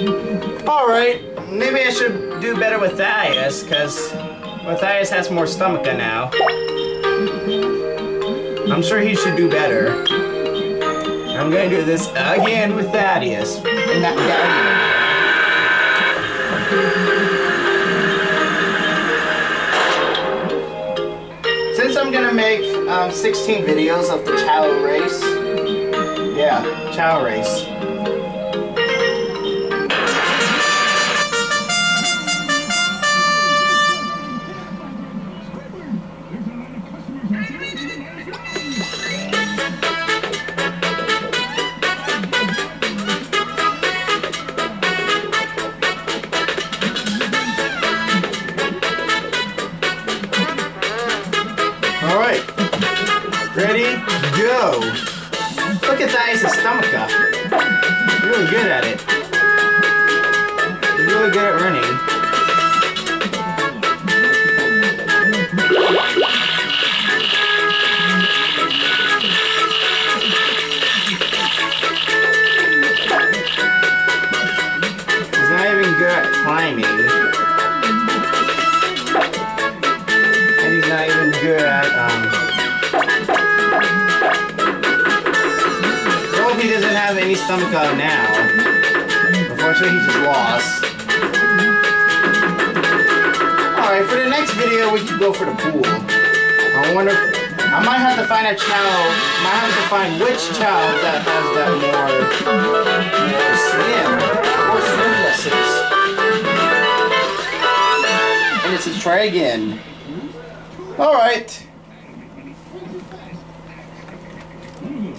Alright, maybe I should do better with Thaddeus, because Matthias has more stomach now. I'm sure he should do better. I'm gonna do this again with Thaddeus. And that guy. Since I'm gonna make um, 16 videos of the Chao race, yeah, Chao race. Alright. Ready? Go! Look at Thaddeus' stomach up. Really good at it. Have any stomach on now. Unfortunately, he just lost. Alright, for the next video, we could go for the pool. I wonder if... I might have to find a Chao. Might have to find which child that has that more... more swim. More swim lessons. And it's a try again. Alright. Mm,